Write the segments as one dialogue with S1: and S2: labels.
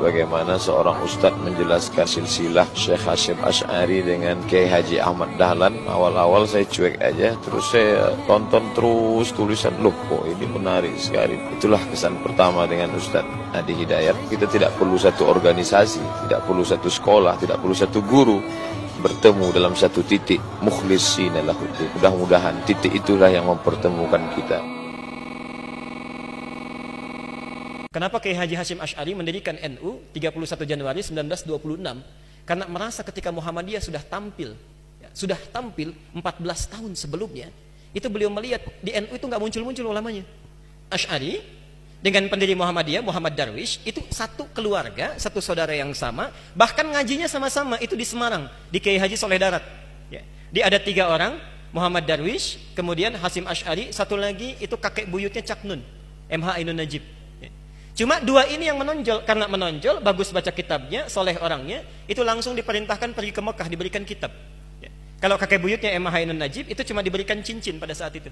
S1: Bagaimana seorang ustadz menjelaskan silsilah Syekh Hashim Ash'ari dengan Kiai Haji Ahmad Dahlan? Awal-awal saya cuek aja Terus saya tonton terus tulisan Loh kok ini menarik sekali. Itulah kesan pertama dengan Ustadz Adi Hidayat. Kita tidak perlu satu organisasi Tidak perlu satu sekolah Tidak perlu satu guru Bertemu dalam satu titik. Mukhlisina lahuddin. Mudah-mudahan titik itulah yang mempertemukan kita
S2: Kenapa Kiai Haji Hashim Ash'ari mendirikan NU 31 Januari 1926? Karena merasa ketika Muhammadiyah sudah tampil, ya, sudah tampil 14 tahun sebelumnya, itu beliau melihat di NU itu nggak muncul-muncul ulamanya. Ash'ari dengan pendiri Muhammadiyah, Muhammad Darwish, itu satu keluarga, satu saudara yang sama, bahkan ngajinya sama-sama, itu di Semarang, di Kiai Haji Soleh Darat. Ya. Dia ada tiga orang, Muhammad Darwish, kemudian Hasim Ash'ari, satu lagi itu kakek buyutnya Cak Nun, MH Ainun Najib. Cuma dua ini yang menonjol karena menonjol bagus baca kitabnya, soleh orangnya, itu langsung diperintahkan pergi ke Mekah diberikan kitab. Ya. Kalau kakek buyutnya Emma Hainun Najib itu cuma diberikan cincin pada saat itu.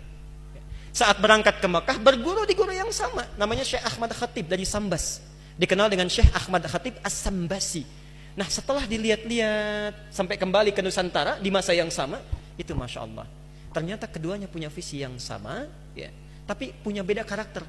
S2: Ya. Saat berangkat ke Mekah berguru di guru yang sama, namanya Syekh Ahmad Khatib dari Sambas. Dikenal dengan Syekh Ahmad Khatib As-Sambasi. Nah setelah dilihat-lihat sampai kembali ke Nusantara di masa yang sama, itu masya Allah. Ternyata keduanya punya visi yang sama, ya, tapi punya beda karakter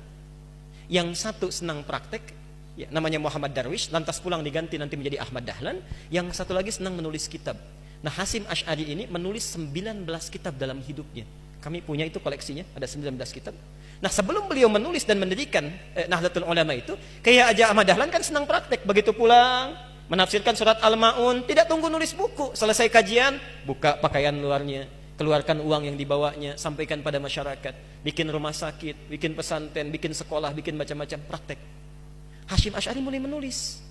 S2: yang satu senang praktek, ya, namanya Muhammad Darwish, lantas pulang diganti nanti menjadi Ahmad Dahlan. Yang satu lagi senang menulis kitab. Nah Hasim Ash'ari ini menulis 19 kitab dalam hidupnya. Kami punya itu koleksinya, ada 19 kitab. Nah sebelum beliau menulis dan mendirikan eh, Nahdlatul Ulama itu, kayak aja Ahmad Dahlan kan senang praktek. Begitu pulang, menafsirkan surat Al-Ma'un, tidak tunggu nulis buku. Selesai kajian, buka pakaian luarnya, keluarkan uang yang dibawanya, sampaikan pada masyarakat, bikin rumah sakit, bikin pesantren, bikin sekolah, bikin macam-macam praktek. Hashim Ash'ari mulai menulis.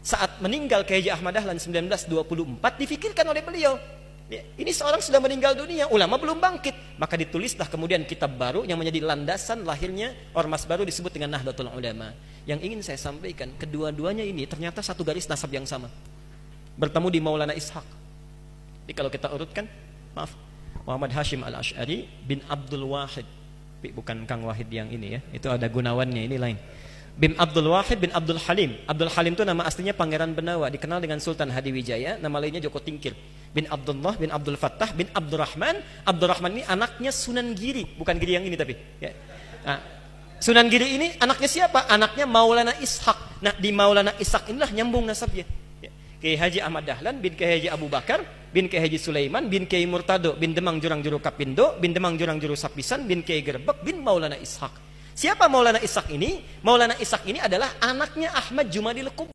S2: Saat meninggal Kiai Ahmad Dahlan 1924 difikirkan oleh beliau. Ya, ini seorang sudah meninggal dunia, ulama belum bangkit. Maka ditulislah kemudian kitab baru yang menjadi landasan lahirnya ormas baru disebut dengan Nahdlatul Ulama. Yang ingin saya sampaikan, kedua-duanya ini ternyata satu garis nasab yang sama. Bertemu di Maulana Ishaq. Jadi kalau kita urutkan, maaf, Muhammad Hashim Al-Ash'ari bin Abdul Wahid. Bukan Kang Wahid yang ini ya. Itu ada gunawannya, ini lain. Bin Abdul Wahid bin Abdul Halim. Abdul Halim itu nama aslinya Pangeran Benawa, dikenal dengan Sultan Hadiwijaya, nama lainnya Joko Tingkir. Bin Abdullah bin Abdul Fattah bin Abdurrahman. Abdurrahman ini anaknya Sunan Giri, bukan Giri yang ini tapi. Ya. Nah, Sunan Giri ini anaknya siapa? Anaknya Maulana Ishak. Nah, di Maulana Ishak inilah nyambung nasabnya. Kiai Haji Ahmad Dahlan bin Kiai Haji Abu Bakar bin Kiai Haji Sulaiman bin Kiai Murtado bin Demang Jurang Juru Kapindo bin Demang Jurang Juru Sapisan bin Kiai Gerbek bin Maulana Ishak. Siapa Maulana Ishak ini? Maulana Ishak ini adalah anaknya Ahmad Jumadil Qub